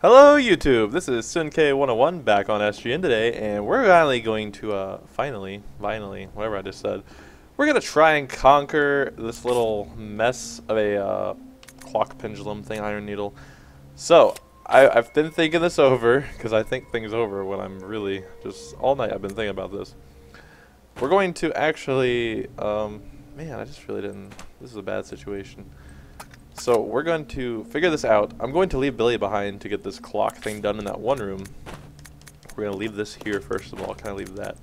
Hello YouTube, this is Sinkay101 back on SGN today, and we're finally going to, uh, finally, finally, whatever I just said, we're going to try and conquer this little mess of a, uh, clock pendulum thing, iron needle. So, I, I've been thinking this over, because I think things over when I'm really, just all night I've been thinking about this. We're going to actually, um, man, I just really didn't, this is a bad situation. So we're going to figure this out. I'm going to leave Billy behind to get this clock thing done in that one room. We're going to leave this here first of all. Can I leave that?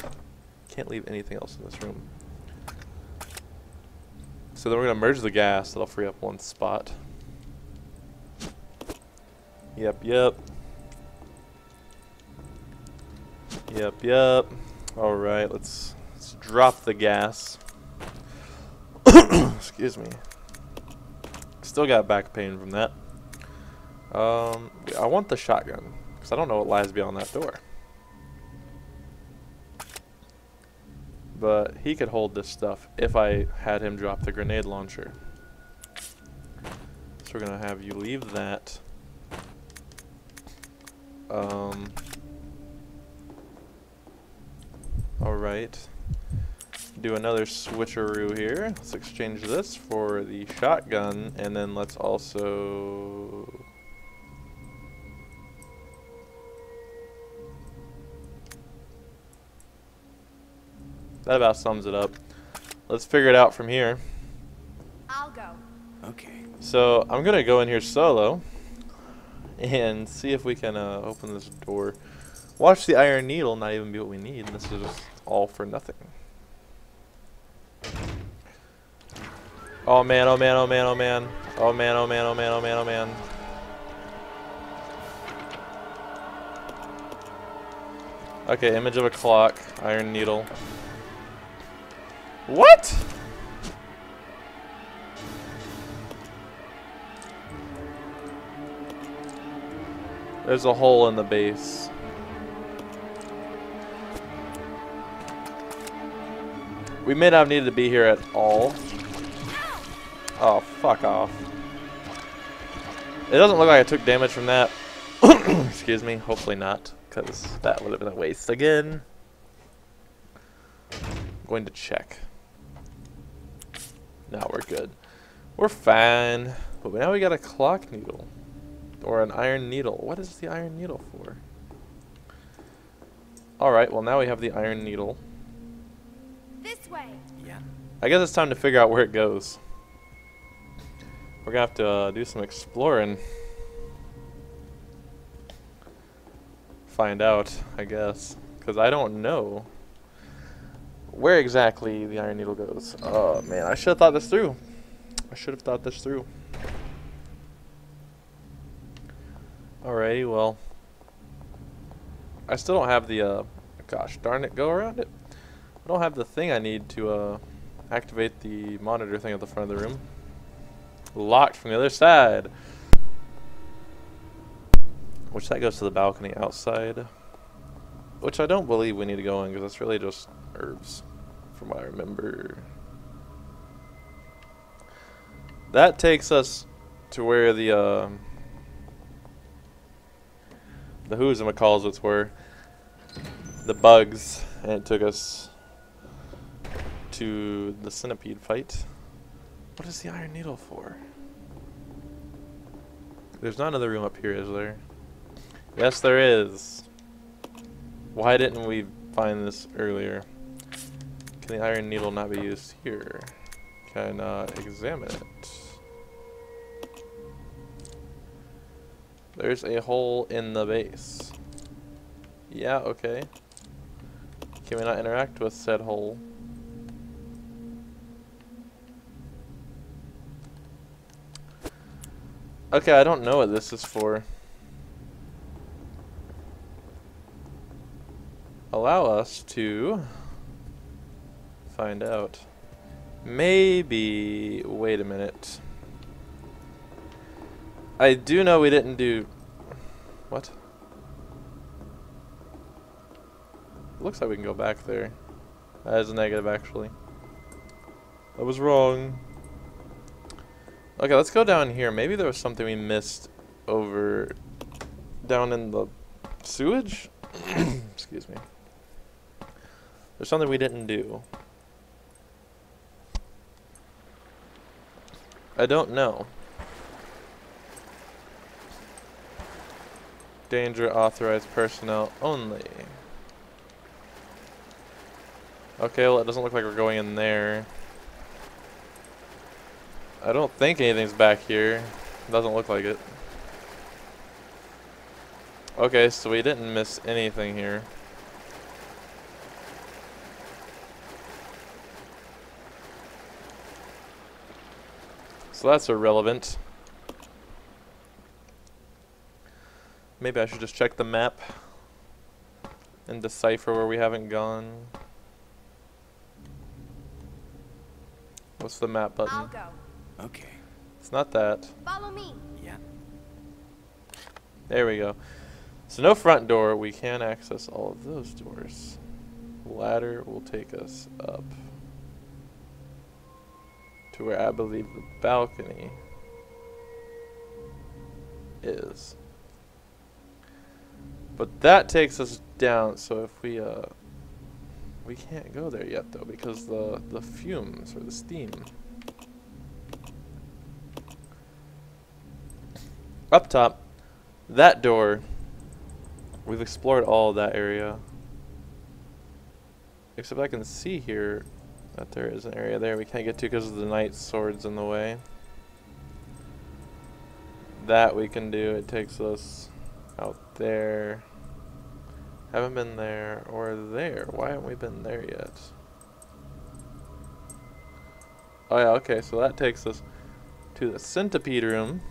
Can't leave anything else in this room. So then we're going to merge the gas. That'll free up one spot. Yep, yep. Yep, yep. Alright, let's, let's drop the gas. Excuse me. Still got back pain from that. Um, I want the shotgun, because I don't know what lies beyond that door. But he could hold this stuff if I had him drop the grenade launcher. So we're going to have you leave that. Um, Alright do another switcheroo here. Let's exchange this for the shotgun, and then let's also... That about sums it up. Let's figure it out from here. I'll go. Okay. So, I'm gonna go in here solo, and see if we can uh, open this door. Watch the iron needle not even be what we need. This is just all for nothing. Oh man, oh man, oh man, oh man. Oh man, oh man, oh man, oh man, oh man. Okay, image of a clock, iron needle. What? There's a hole in the base. We may not have needed to be here at all. Oh, fuck off. It doesn't look like I took damage from that. Excuse me. Hopefully not, because that would have been a waste again. I'm going to check. Now we're good. We're fine. But now we got a clock needle. Or an iron needle. What is the iron needle for? Alright, well now we have the iron needle. This way. Yeah. I guess it's time to figure out where it goes. We're gonna have to uh, do some exploring. Find out, I guess. Because I don't know where exactly the Iron Needle goes. Oh man, I should have thought this through. I should have thought this through. Alrighty, well. I still don't have the, uh, gosh darn it, go around it. I don't have the thing I need to, uh, activate the monitor thing at the front of the room locked from the other side. Which that goes to the balcony outside. Which I don't believe we need to go in because that's really just herbs from what I remember. That takes us to where the uh, the who's and McCallswits were. The bugs. And it took us to the centipede fight. What is the iron needle for? There's not another room up here, is there? Yes, there is. Why didn't we find this earlier? Can the iron needle not be used here? Can I not examine it? There's a hole in the base. Yeah, okay. Can we not interact with said hole? Okay, I don't know what this is for. Allow us to find out. Maybe, wait a minute. I do know we didn't do, what? Looks like we can go back there. That is negative actually. I was wrong. Okay, let's go down here. Maybe there was something we missed over down in the sewage? Excuse me. There's something we didn't do. I don't know. Danger authorized personnel only. Okay, well it doesn't look like we're going in there. I don't think anything's back here. Doesn't look like it. Okay, so we didn't miss anything here. So that's irrelevant. Maybe I should just check the map and decipher where we haven't gone. What's the map button? I'll go. Okay. It's not that. Follow me. Yeah. There we go. So no front door. We can access all of those doors. Ladder will take us up to where I believe the balcony is. But that takes us down, so if we, uh, we can't go there yet though, because the, the fumes, or the steam. Up top, that door, we've explored all that area. Except I can see here that there is an area there we can't get to because of the knight swords in the way. That we can do, it takes us out there. Haven't been there or there. Why haven't we been there yet? Oh yeah, okay, so that takes us to the centipede room.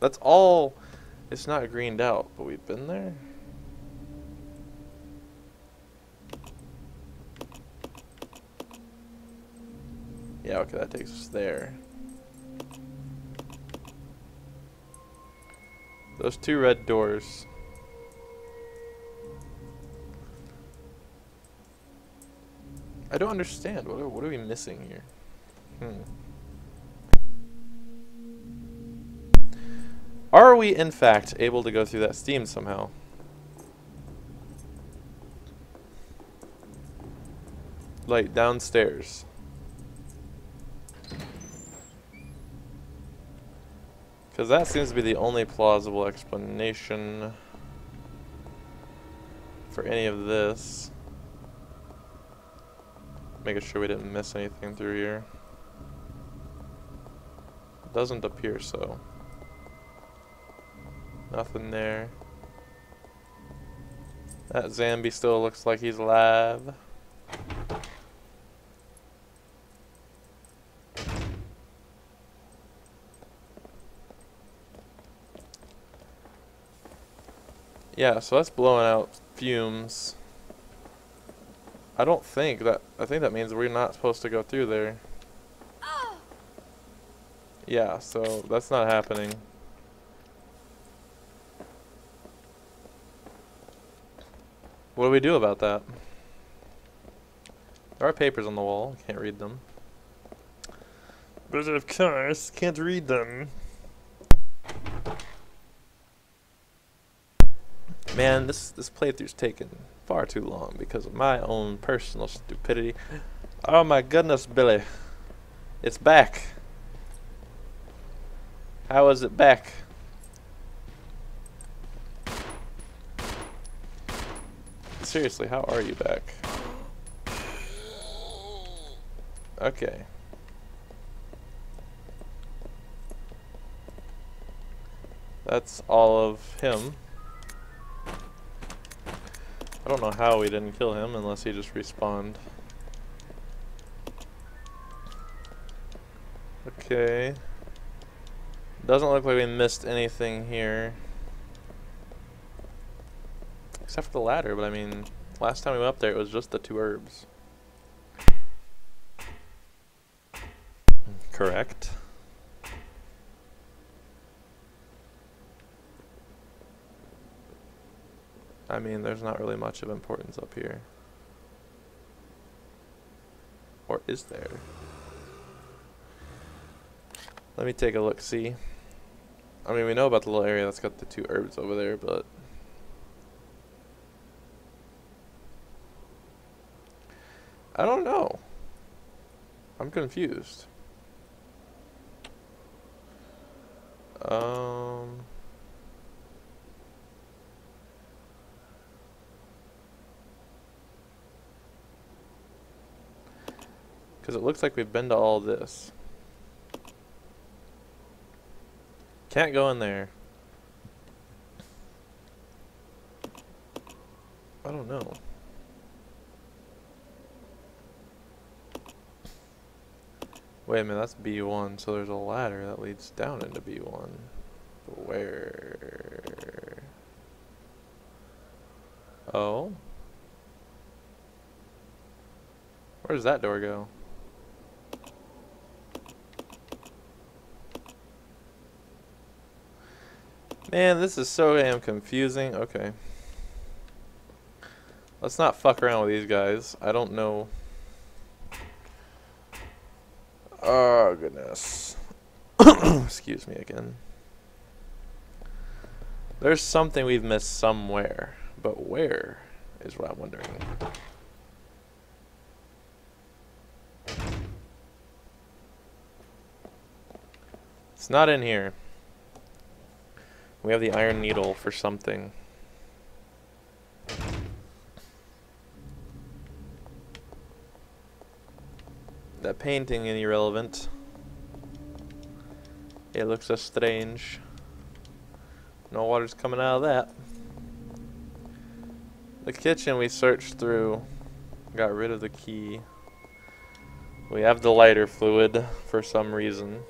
That's all. It's not greened out, but we've been there. Yeah, okay, that takes us there. Those two red doors. I don't understand. What are, what are we missing here? Hmm. Are we, in fact, able to go through that steam somehow? Like, downstairs. Because that seems to be the only plausible explanation for any of this. Making sure we didn't miss anything through here. Doesn't appear so. Nothing there. That Zambi still looks like he's alive. Yeah, so that's blowing out fumes. I don't think that, I think that means we're not supposed to go through there. Oh, Yeah, so that's not happening. What do we do about that? There are papers on the wall. Can't read them. But of course, can't read them. Man, this this playthrough's taken far too long because of my own personal stupidity. Oh my goodness, Billy. It's back. How is it back? Seriously, how are you back? Okay. That's all of him. I don't know how we didn't kill him unless he just respawned. Okay. Doesn't look like we missed anything here. The ladder, but I mean, last time we went up there it was just the two herbs. Correct. I mean, there's not really much of importance up here. Or is there? Let me take a look, see. I mean, we know about the little area that's got the two herbs over there, but... I don't know. I'm confused. Um... Because it looks like we've been to all this. Can't go in there. I don't know. Wait a minute, that's B1, so there's a ladder that leads down into B1. But where? Oh? Where does that door go? Man, this is so damn confusing. Okay. Let's not fuck around with these guys. I don't know. Oh, goodness. Excuse me again. There's something we've missed somewhere. But where is what I'm wondering. It's not in here. We have the iron needle for something. That painting is irrelevant. It looks so strange. No water's coming out of that. The kitchen we searched through. Got rid of the key. We have the lighter fluid for some reason.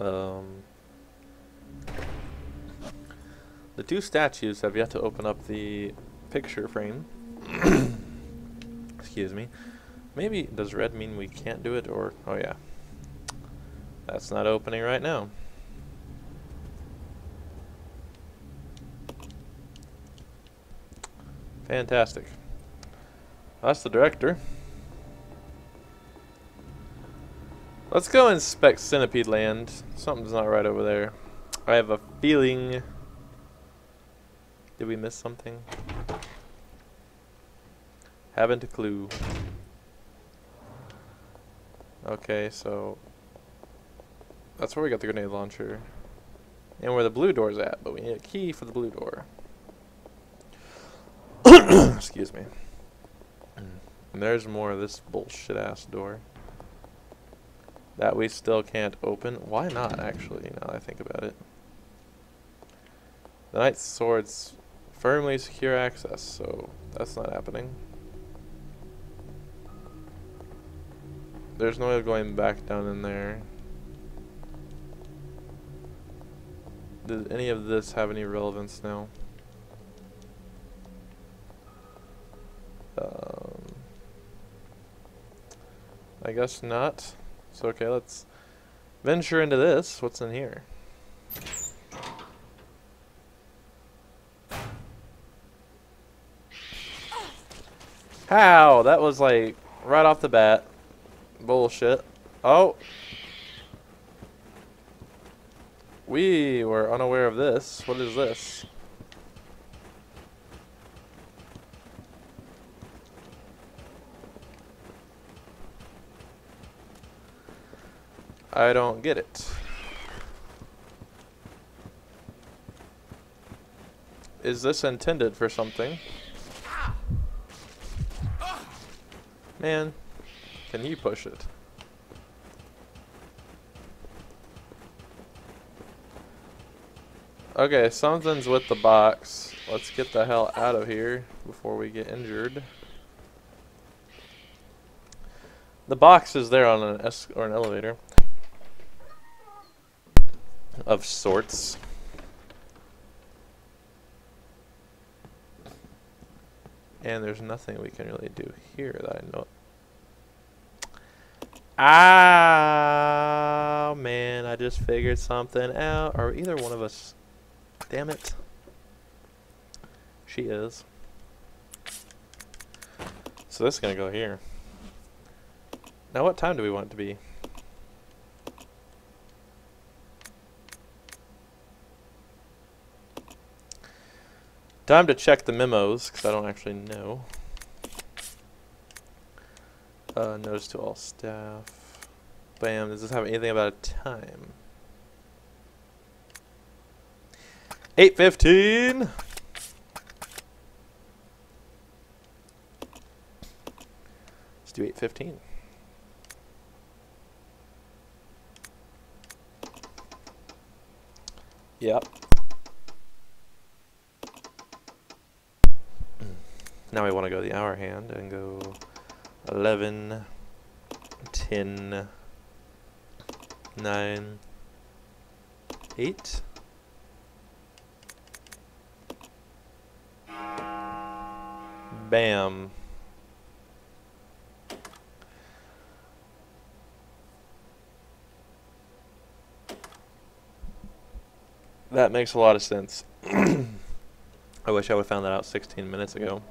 Um, The two statues have yet to open up the picture frame. Excuse me. Maybe, does red mean we can't do it, or, oh yeah. That's not opening right now. Fantastic. That's the director. Let's go inspect Centipede Land. Something's not right over there. I have a feeling did we miss something? Haven't a clue. Okay, so that's where we got the grenade launcher. And where the blue door's at, but we need a key for the blue door. Excuse me. And there's more of this bullshit ass door. That we still can't open. Why not, actually, now I think about it. The Knight's Sword's Firmly secure access, so that's not happening. There's no way of going back down in there. Does any of this have any relevance now? Um, I guess not. So okay, let's venture into this. What's in here? How? That was like right off the bat. Bullshit. Oh. We were unaware of this. What is this? I don't get it. Is this intended for something? Man, can you push it? Okay, something's with the box. Let's get the hell out of here before we get injured. The box is there on an es or an elevator of sorts. And there's nothing we can really do here that I know. Ah, man, I just figured something out. Are either one of us? Damn it. She is. So this is going to go here. Now what time do we want it to be? Time to check the memos, because I don't actually know. Uh, notice to all staff. Bam, does this have anything about a time? 8.15! Let's do 8.15. Yep. Now we want to go the hour hand and go 11, 10, 9, 8. Bam. That makes a lot of sense. I wish I would have found that out 16 minutes ago.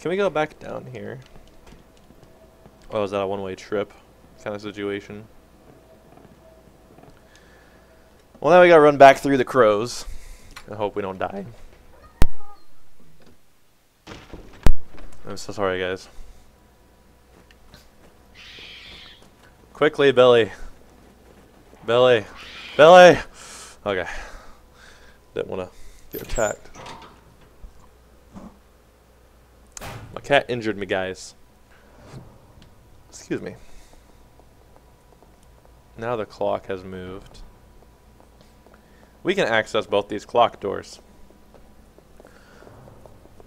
Can we go back down here? Oh, is that a one-way trip kind of situation? Well, now we gotta run back through the crows. I hope we don't die. I'm so sorry, guys. Quickly, Billy. Billy. Billy! Okay. Didn't want to get attacked. My cat injured me, guys. Excuse me. Now the clock has moved. We can access both these clock doors.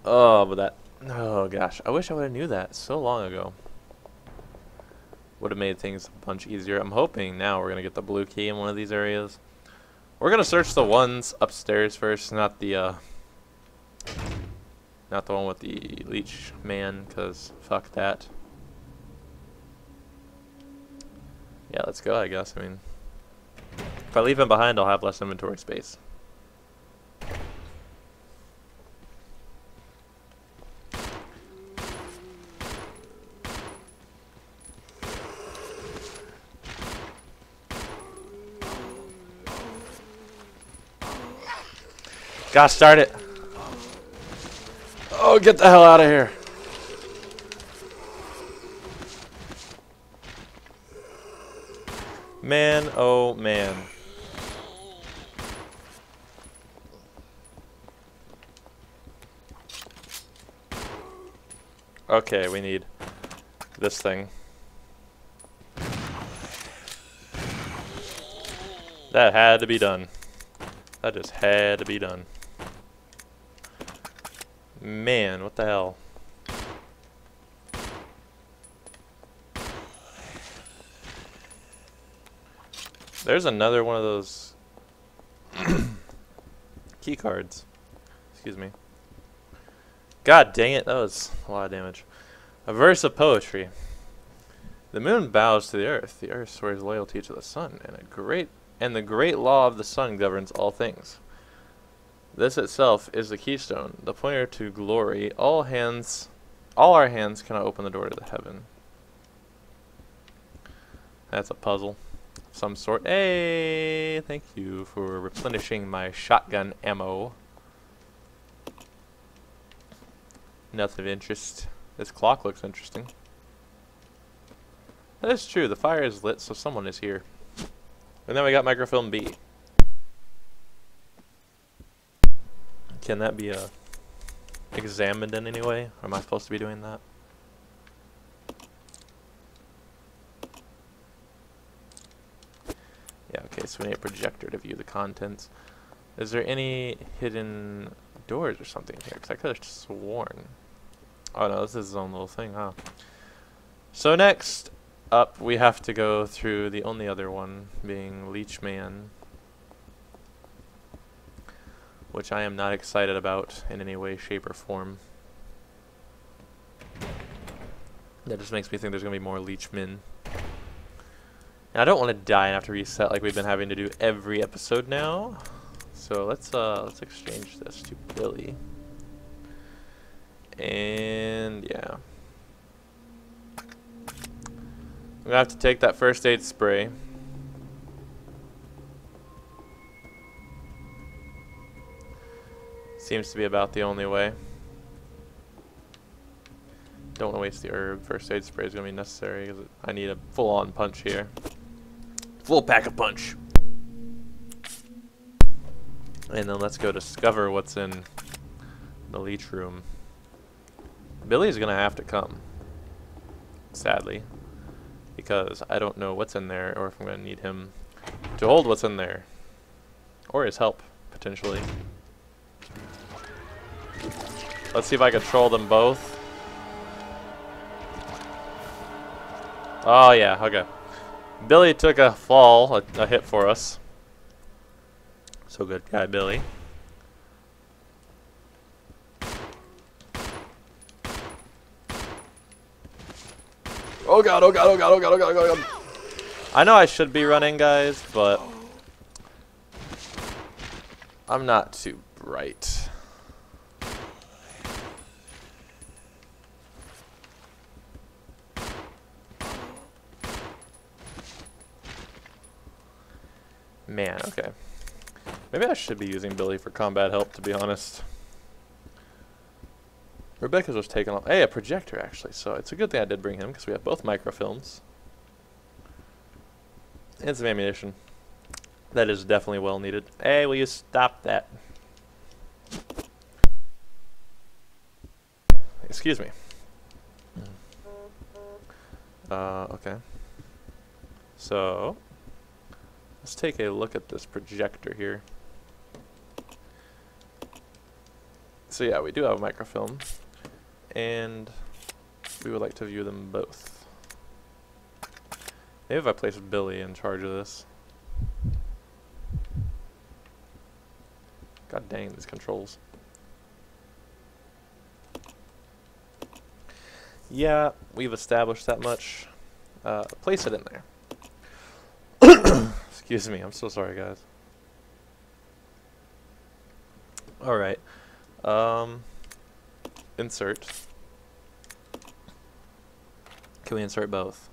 Oh, but that... Oh, gosh. I wish I would have knew that so long ago. Would have made things a bunch easier. I'm hoping now we're going to get the blue key in one of these areas. We're going to search the ones upstairs first, not the, uh... Not the one with the leech man, because fuck that. Yeah, let's go, I guess. I mean, if I leave him behind, I'll have less inventory space. Gosh, start it. Oh, get the hell out of here. Man, oh man. Okay, we need this thing. That had to be done. That just had to be done. Man, what the hell? There's another one of those key cards. Excuse me. God dang it, that was a lot of damage. A verse of poetry. The moon bows to the earth, the earth swears loyalty to the sun, and a great and the great law of the sun governs all things. This itself is the keystone, the pointer to glory. All hands, all our hands cannot open the door to the heaven. That's a puzzle some sort. Hey, thank you for replenishing my shotgun ammo. Nothing of interest. This clock looks interesting. That is true. The fire is lit, so someone is here. And then we got microfilm B. Can that be uh, examined in any way? Or am I supposed to be doing that? Yeah, okay, we need a projector to view the contents. Is there any hidden doors or something here? Because I could have sworn. Oh no, this is his own little thing, huh? So next up, we have to go through the only other one, being Leechman which I am not excited about in any way, shape, or form. That just makes me think there's going to be more Leechmen. And I don't want to die and have to reset like we've been having to do every episode now. So let's uh let's exchange this to Billy. And yeah. We have to take that first aid spray. Seems to be about the only way. Don't want to waste the herb. First aid spray is going to be necessary because I need a full-on punch here. Full pack of punch. And then let's go discover what's in the leech room. Billy's to have to come. Sadly. Because I don't know what's in there or if I'm to need him to hold what's in there. Or his help, potentially. Let's see if I can troll them both. Oh yeah, okay. Billy took a fall, a, a hit for us. So good guy, Billy. Oh god, oh god, oh god, oh god, oh god, oh god. I know I should be running, guys, but I'm not too bright. Man, okay. Maybe I should be using Billy for combat help, to be honest. Rebecca's was taken off. Hey, a projector, actually. So it's a good thing I did bring him, because we have both microfilms. And some ammunition. That is definitely well needed. Hey, will you stop that? Excuse me. Uh, okay. So, Let's take a look at this projector here. So yeah, we do have a microfilm, and we would like to view them both. Maybe if I place Billy in charge of this. God dang these controls. Yeah, we've established that much. Uh, place it in there. Excuse me, I'm so sorry, guys. Alright. Um, insert. Can we insert both?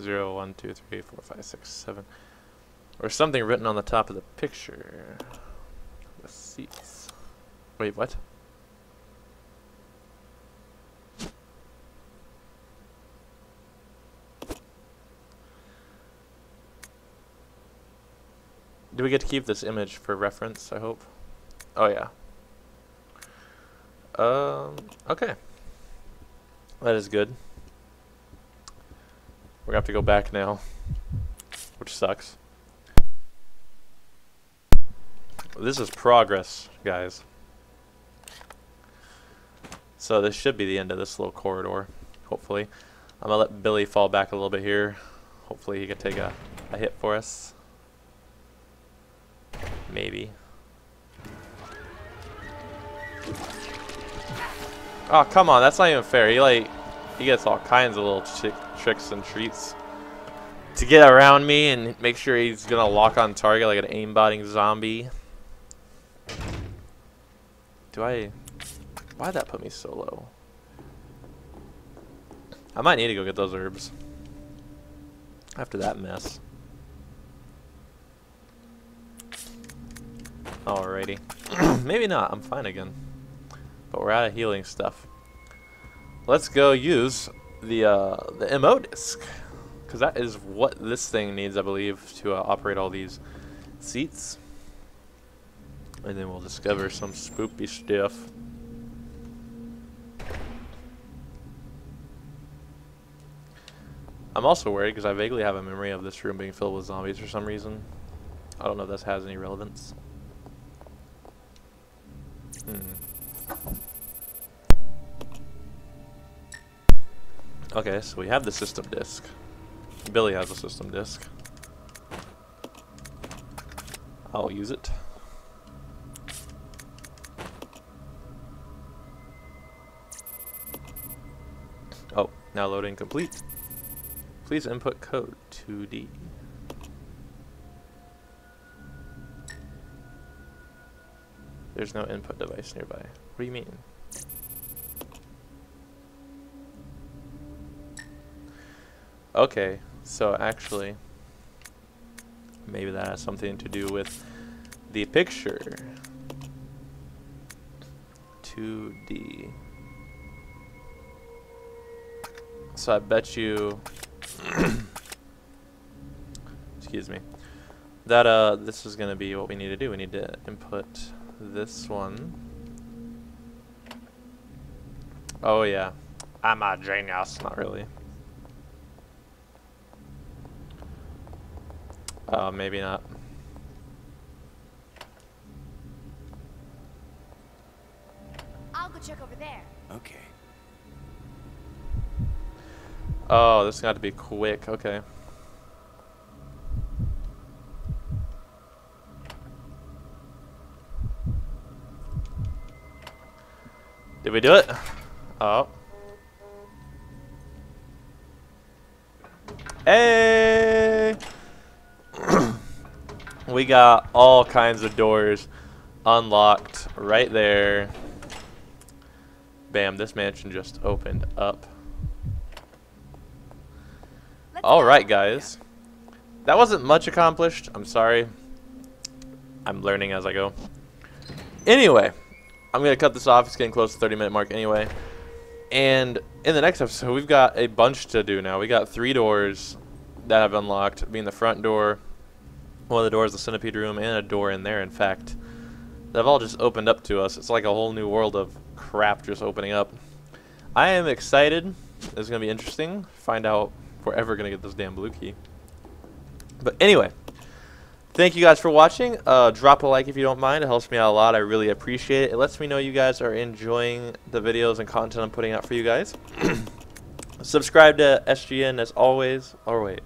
0, 1, 2, 3, 4, 5, 6, 7. Or something written on the top of the picture. The seats. Wait, what? Do we get to keep this image for reference, I hope? Oh, yeah. Um, okay. That is good. We're going to have to go back now, which sucks. This is progress, guys. So this should be the end of this little corridor, hopefully. I'm going to let Billy fall back a little bit here. Hopefully he can take a, a hit for us. Maybe. Oh, come on. That's not even fair. He, like, he gets all kinds of little tricks and treats to get around me and make sure he's going to lock on target like an aimbotting zombie. Do I... Why'd that put me so low? I might need to go get those herbs. After that mess. Alrighty. Maybe not. I'm fine again. But we're out of healing stuff. Let's go use the uh, the MO disc. Because that is what this thing needs, I believe, to uh, operate all these seats. And then we'll discover some spoopy stuff. I'm also worried because I vaguely have a memory of this room being filled with zombies for some reason. I don't know if this has any relevance. Hmm. Okay, so we have the system disk. Billy has a system disk. I'll use it. Oh, now loading complete. Please input code 2D. There's no input device nearby. What do you mean? Okay, so actually, maybe that has something to do with the picture. 2D. So I bet you, excuse me, that uh, this is gonna be what we need to do. We need to input this one. Oh yeah, I'm a genius. Not really. Uh, maybe not. I'll go check over there. Okay. Oh, this got to be quick. Okay. Did we do it? Oh. Hey! we got all kinds of doors unlocked right there. Bam, this mansion just opened up. Let's All go. right, guys. That wasn't much accomplished. I'm sorry. I'm learning as I go. Anyway, I'm going to cut this off. It's getting close to the 30 minute mark anyway. And in the next episode, we've got a bunch to do now. We got three doors that have unlocked, being the front door, one of the doors, the centipede room, and a door in there, in fact. They've all just opened up to us. It's like a whole new world of crap just opening up. I am excited. It's going to be interesting. Find out if we're ever going to get this damn blue key. But anyway, thank you guys for watching. Uh, drop a like if you don't mind. It helps me out a lot. I really appreciate it. It lets me know you guys are enjoying the videos and content I'm putting out for you guys. Subscribe to SGN as always. Or wait,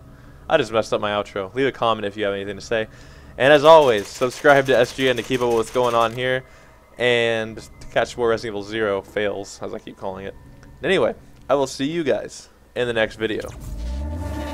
I just messed up my outro. Leave a comment if you have anything to say. And as always, subscribe to SGN to keep up with what's going on here. And to catch more Resident Evil Zero fails, as I keep calling it. Anyway, I will see you guys in the next video